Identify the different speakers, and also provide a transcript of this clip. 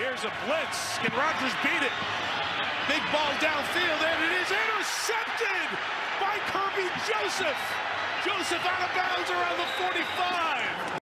Speaker 1: Here's a blitz. Can Rodgers beat it? Big ball downfield, and it is intercepted by Kerby Joseph. Joseph out of bounds around the 45.